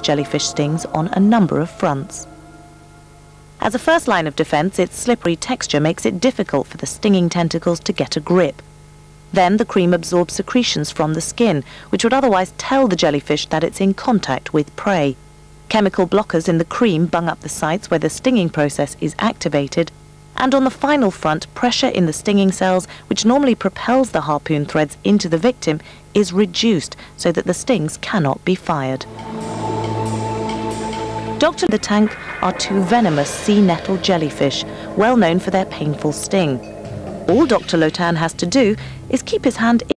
jellyfish stings on a number of fronts. As a first line of defence, its slippery texture makes it difficult for the stinging tentacles to get a grip. Then the cream absorbs secretions from the skin, which would otherwise tell the jellyfish that it's in contact with prey. Chemical blockers in the cream bung up the sites where the stinging process is activated, and on the final front, pressure in the stinging cells, which normally propels the harpoon threads into the victim, is reduced so that the stings cannot be fired. Dr. the tank are two venomous sea nettle jellyfish, well known for their painful sting. All Dr. Lotan has to do is keep his hand